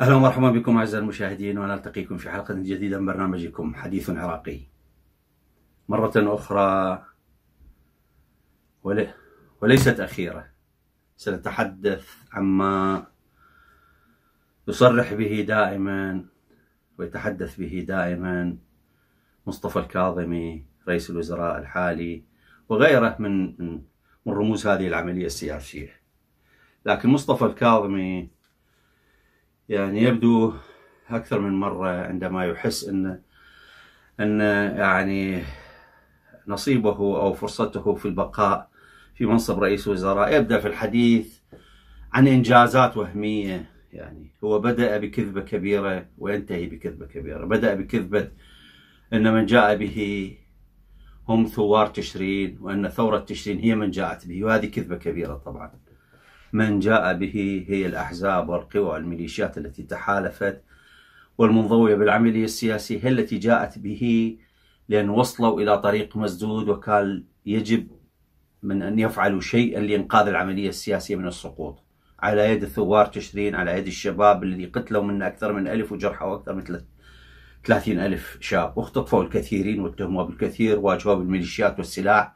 أهلا ومرحبا بكم أعزائي المشاهدين ونلتقيكم في حلقة جديدة من برنامجكم حديث عراقي. مرة أخرى ول... وليست أخيرة. سنتحدث عما يصرح به دائما ويتحدث به دائما مصطفى الكاظمي رئيس الوزراء الحالي وغيره من من رموز هذه العملية السياسية. لكن مصطفى الكاظمي يعني يبدو أكثر من مرة عندما يحس أن أن يعني نصيبه أو فرصته في البقاء في منصب رئيس وزراء. يبدأ في الحديث عن إنجازات وهمية. يعني هو بدأ بكذبة كبيرة وينتهي بكذبة كبيرة. بدأ بكذبة أن من جاء به هم ثوار تشرين وأن ثورة تشرين هي من جاءت به وهذه كذبة كبيرة طبعا. من جاء به هي الأحزاب والقوى والميليشيات التي تحالفت والمنضوية بالعملية السياسية هي التي جاءت به لأن وصلوا إلى طريق مسدود وكان يجب من أن يفعلوا شيئا لإنقاذ العملية السياسية من السقوط. على يد الثوار تشرين على يد الشباب الذي قتلوا من أكثر من ألف وجرحوا أكثر من ثلاثين ألف شاب. واختطفوا الكثيرين واتهموا بالكثير واجهوا بالميليشيات والسلاح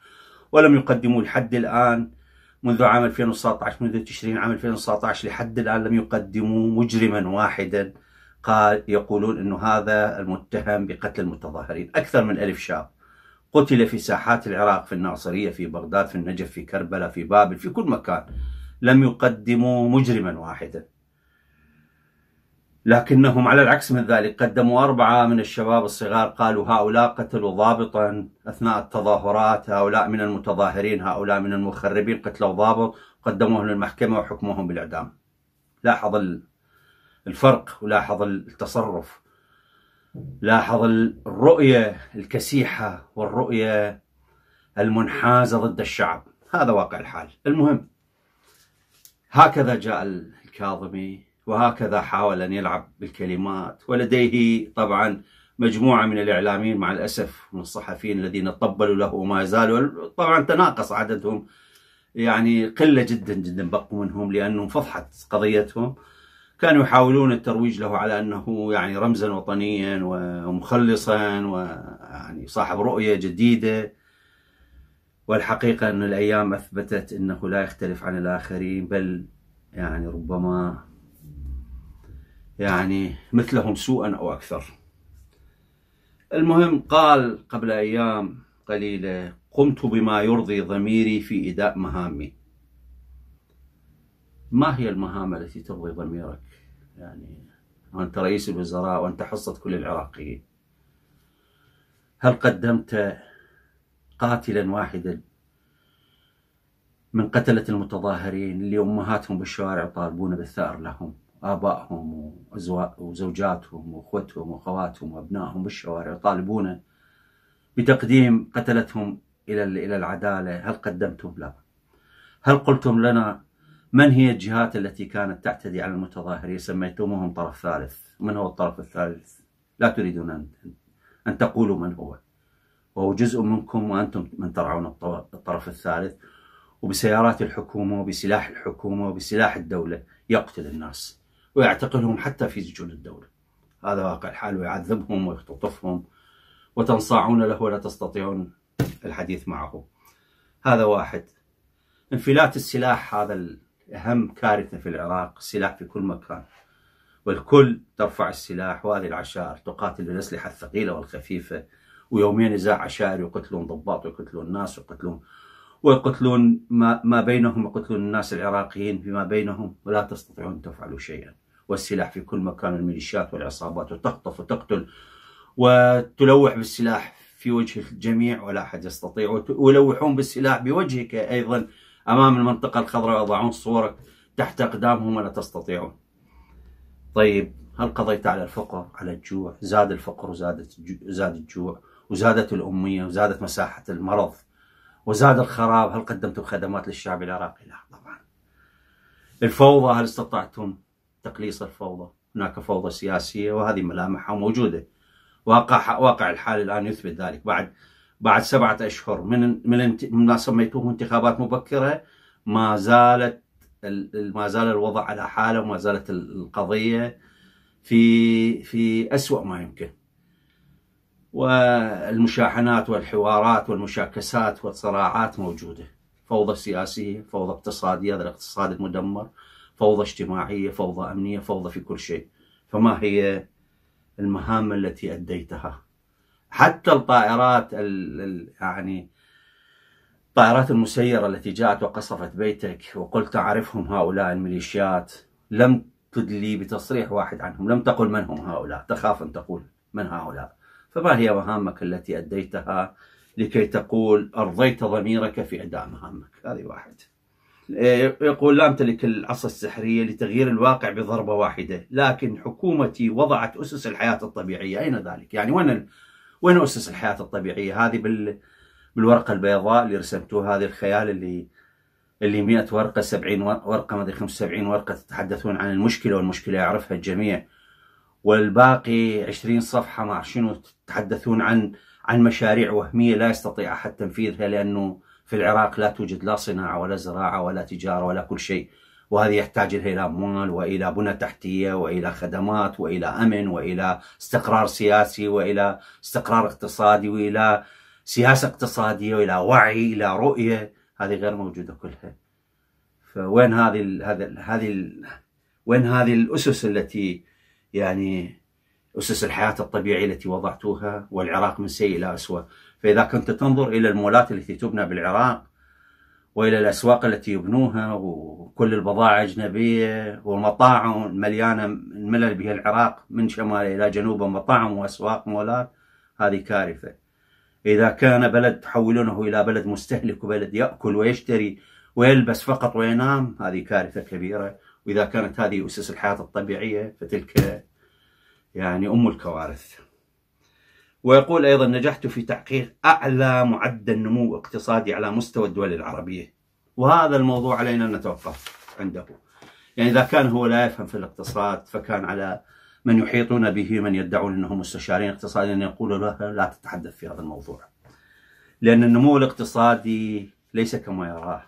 ولم يقدموا لحد الآن. منذ عام 2019 منذ تشرين عام 2019 لحد الآن لم يقدموا مجرما واحدا. قال يقولون أنه هذا المتهم بقتل المتظاهرين. أكثر من ألف شاب. قتل في ساحات العراق في الناصرية في بغداد في النجف في كربلاء في بابل في كل مكان. لم يقدموا مجرما واحدا. لكنهم على العكس من ذلك قدموا أربعة من الشباب الصغار قالوا هؤلاء قتلوا ضابطا أثناء التظاهرات هؤلاء من المتظاهرين هؤلاء من المخربين قتلوا ضابط قدموهم للمحكمة وحكموهم بالإعدام. لاحظ الفرق ولاحظ التصرف. لاحظ الرؤية الكسيحة والرؤية المنحازة ضد الشعب. هذا واقع الحال. المهم هكذا جاء الكاظمي. وهكذا حاول أن يلعب بالكلمات. ولديه طبعا مجموعة من الإعلاميين مع الأسف من الصحفيين الذين طبلوا له وما زالوا. طبعا تناقص عددهم. يعني قلة جدا جدا بقوا منهم لأنهم فضحت قضيتهم. كانوا يحاولون الترويج له على أنه يعني رمزا وطنيا ومخلصا ويعني صاحب رؤية جديدة. والحقيقة أن الأيام أثبتت أنه لا يختلف عن الآخرين بل يعني ربما يعني مثلهم سوءا أو أكثر. المهم قال قبل أيام قليلة قمت بما يرضي ضميري في إداء مهامي. ما هي المهام التي ترضي ضميرك؟ يعني وأنت رئيس الوزراء وأنت حصة كل العراقيين. هل قدمت قاتلا واحدا من قتلة المتظاهرين اللي أمهاتهم بالشوارع يطالبون بالثأر لهم؟ آبائهم وزوجاتهم وأخوتهم وأخواتهم وأبنائهم بالشوارع يطالبون بتقديم قتلتهم إلى إلى العدالة. هل قدمتم؟ لا. هل قلتم لنا من هي الجهات التي كانت تعتدي على المتظاهرين؟ سميتموهم طرف ثالث. من هو الطرف الثالث؟ لا تريدون أن أن تقولوا من هو. وهو جزء منكم وأنتم من ترعون الطرف الثالث. وبسيارات الحكومة وبسلاح الحكومة وبسلاح الدولة يقتل الناس. ويعتقلهم حتى في سجون الدولة. هذا واقع الحال ويعذبهم ويختطفهم وتنصاعون له ولا تستطيعون الحديث معه. هذا واحد. انفلات السلاح هذا أهم كارثة في العراق السلاح في كل مكان. والكل ترفع السلاح وهذه العشائر تقاتل بالأسلحة الثقيلة والخفيفة ويوميا نزاع عشائر يقتلون ضباط ويقتلون ناس ويقتلون ويقتلون ما, ما بينهم يقتلون الناس العراقيين فيما بينهم ولا تستطيعون تفعلوا شيئا. والسلاح في كل مكان الميليشيات والعصابات وتخطف وتقتل وتلوح بالسلاح في وجه الجميع ولا أحد يستطيع ويلوحون بالسلاح بوجهك أيضا أمام المنطقة الخضراء ويضعون صورك تحت أقدامهم ولا تستطيعون. طيب هل قضيت على الفقر على الجوع؟ زاد الفقر وزادت زاد الجوع وزادت الأمية وزادت مساحة المرض وزاد الخراب هل قدمتم خدمات للشعب العراقي؟ لا طبعا. الفوضى هل استطعتم تقليص الفوضى. هناك فوضى سياسية وهذه ملامحها موجودة. واقع واقع الحال الآن يثبت ذلك. بعد بعد سبعة أشهر من من ما سميتوه انتخابات مبكرة ما زالت ما زال الوضع على حاله وما زالت القضية في في أسوأ ما يمكن. والمشاحنات والحوارات والمشاكسات والصراعات موجودة. فوضى سياسية فوضى اقتصادية هذا الاقتصاد المدمر. فوضى اجتماعية فوضى أمنية فوضى في كل شيء. فما هي المهام التي أديتها؟ حتى الطائرات يعني الطائرات المسيرة التي جاءت وقصفت بيتك وقلت أعرفهم هؤلاء الميليشيات لم تدلي بتصريح واحد عنهم لم تقل من هم هؤلاء تخاف أن تقول من هؤلاء. فما هي مهامك التي أديتها لكي تقول أرضيت ضميرك في أداء مهامك؟ هذه واحد. يقول لا أمتلك العصا السحرية لتغيير الواقع بضربة واحدة لكن حكومتي وضعت أسس الحياة الطبيعية. أين ذلك؟ يعني وين وين أسس الحياة الطبيعية؟ هذه بال بالورقة البيضاء اللي رسمتوها هذه الخيال اللي اللي 100 ورقة 70 ورقة ما أدري 75 ورقة تتحدثون عن المشكلة والمشكلة يعرفها الجميع. والباقي 20 صفحة ما شنو تتحدثون عن عن مشاريع وهمية لا يستطيع أحد تنفيذها لأنه في العراق لا توجد لا صناعة ولا زراعة ولا تجارة ولا كل شيء. وهذه يحتاج إلى أموال وإلى بنى تحتية وإلى خدمات وإلى أمن وإلى استقرار سياسي وإلى استقرار اقتصادي وإلى سياسة اقتصادية وإلى وعي إلى رؤية. هذه غير موجودة كلها. فوين هذه هذه هذه وين هذه الأسس التي يعني أسس الحياة الطبيعية التي وضعتوها والعراق من سيء إلى أسوأ. فإذا كنت تنظر إلى المولات التي تبنى بالعراق وإلى الأسواق التي يبنوها وكل البضائع أجنبية والمطاعم مليانة الملل بها العراق من شمال إلى جنوب مطاعم وأسواق مولات هذه كارثة. إذا كان بلد تحولونه إلى بلد مستهلك وبلد يأكل ويشتري ويلبس فقط وينام هذه كارثة كبيرة. وإذا كانت هذه أسس الحياة الطبيعية فتلك يعني أم الكوارث. ويقول أيضا نجحت في تحقيق أعلى معدل نمو اقتصادي على مستوى الدول العربية. وهذا الموضوع علينا أن نتوقف عنده. يعني إذا كان هو لا يفهم في الاقتصاد فكان على من يحيطون به من يدعون أنهم مستشارين اقتصاديين يقولوا له لا تتحدث في هذا الموضوع. لأن النمو الاقتصادي ليس كما يراه.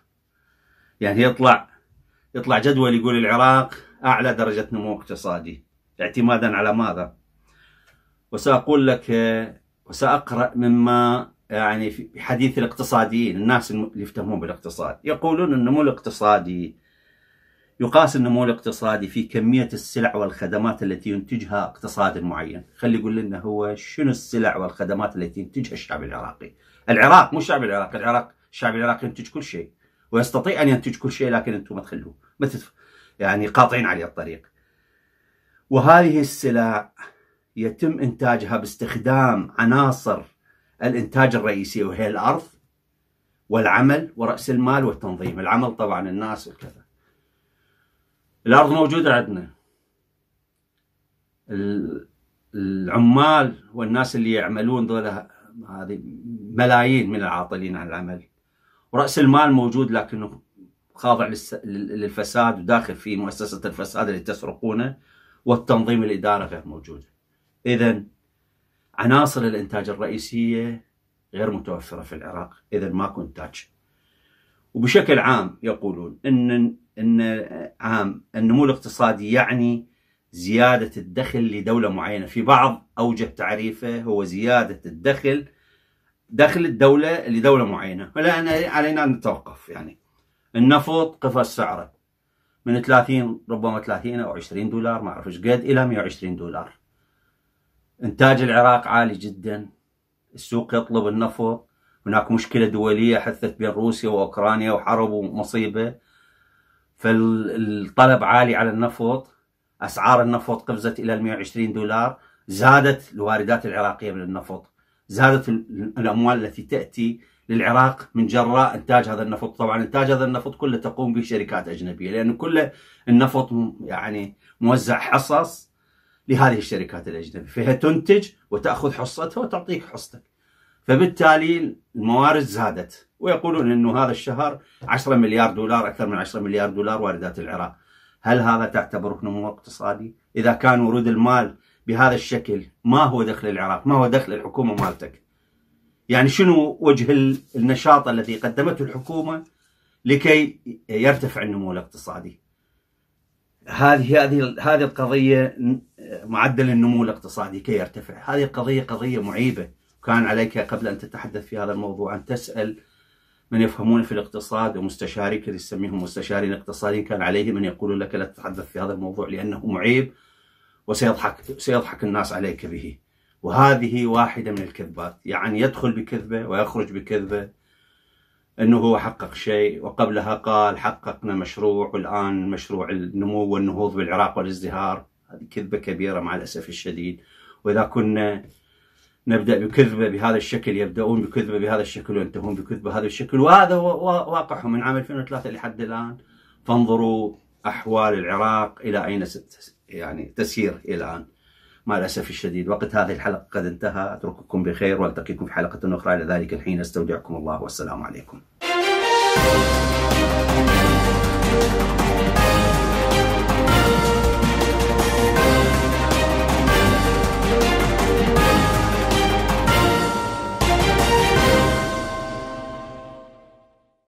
يعني يطلع يطلع جدول يقول العراق أعلى درجة نمو اقتصادي. اعتمادا على ماذا؟ وسأقول لك وسأقرأ مما يعني في حديث الاقتصاديين الناس اللي يفتهمون بالاقتصاد. يقولون النمو الاقتصادي يقاس النمو الاقتصادي في كمية السلع والخدمات التي ينتجها اقتصاد معين. خلي يقول لنا هو شنو السلع والخدمات التي ينتجها الشعب العراقي؟ العراق مو الشعب العراقي العراق الشعب العراقي ينتج كل شيء ويستطيع أن ينتج كل شيء لكن أنتم ما تخلوه يعني قاطعين عليه الطريق. وهذه السلع يتم إنتاجها باستخدام عناصر الإنتاج الرئيسية وهي الأرض والعمل ورأس المال والتنظيم. العمل طبعا الناس وكذا. الأرض موجودة عندنا. العمال والناس اللي يعملون دول هذه ملايين من العاطلين عن العمل. ورأس المال موجود لكنه خاضع للفساد وداخل في مؤسسة الفساد اللي تسرقونه. والتنظيم الإدارة غير موجودة إذا عناصر الإنتاج الرئيسية غير متوفرة في العراق. إذا ماكو إنتاج. وبشكل عام يقولون إن إن عام النمو الاقتصادي يعني زيادة الدخل لدولة معينة. في بعض أوجه تعريفه هو زيادة الدخل دخل الدولة لدولة معينة. فلا علينا أن نتوقف يعني. النفط قفز سعره. من 30 ربما 30 أو 20 دولار ما أعرف إيش قد إلى 120 دولار. إنتاج العراق عالي جدا. السوق يطلب النفط. هناك مشكلة دولية حدثت بين روسيا وأوكرانيا وحرب ومصيبة فالطلب عالي على النفط. أسعار النفط قفزت إلى 120 دولار. زادت الواردات العراقية من النفط. زادت الأموال التي تأتي للعراق من جراء إنتاج هذا النفط. طبعا إنتاج هذا النفط كله تقوم به شركات أجنبية لأن كل النفط يعني موزع حصص لهذه الشركات الأجنبية. فهي تنتج وتأخذ حصتها وتعطيك حصتك. فبالتالي الموارد زادت ويقولون أنه هذا الشهر 10 مليار دولار أكثر من 10 مليار دولار واردات العراق. هل هذا تعتبره نمو اقتصادي؟ إذا كان ورود المال بهذا الشكل ما هو دخل العراق؟ ما هو دخل الحكومة مالتك؟ يعني شنو وجه النشاط الذي قدمته الحكومة لكي يرتفع النمو الاقتصادي؟ هذه هذه هذه القضية معدل النمو الاقتصادي كي يرتفع. هذه قضية قضية معيبة. كان عليك قبل أن تتحدث في هذا الموضوع أن تسأل من يفهمون في الاقتصاد ومستشاريك اللي تسميهم مستشارين اقتصاديين كان عليهم أن يقولوا لك لا تتحدث في هذا الموضوع لأنه معيب وسيضحك سيضحك الناس عليك به. وهذه واحدة من الكذبات. يعني يدخل بكذبة ويخرج بكذبة أنه هو حقق شيء. وقبلها قال حققنا مشروع والآن مشروع النمو والنهوض بالعراق والازدهار. هذه كذبة كبيرة مع الأسف الشديد. وإذا كنا نبدأ بكذبة بهذا الشكل يبدأون بكذبة بهذا الشكل وينتهون بكذبة بهذا الشكل. وهذا هو واقعهم من عام 2003 لحد الآن. فانظروا أحوال العراق إلى أين يعني تسير إلى الآن. مع الأسف الشديد. وقت هذه الحلقة قد انتهى. أترككم بخير وألتقيكم في حلقة أخرى. إلى ذلك الحين أستودعكم الله والسلام عليكم.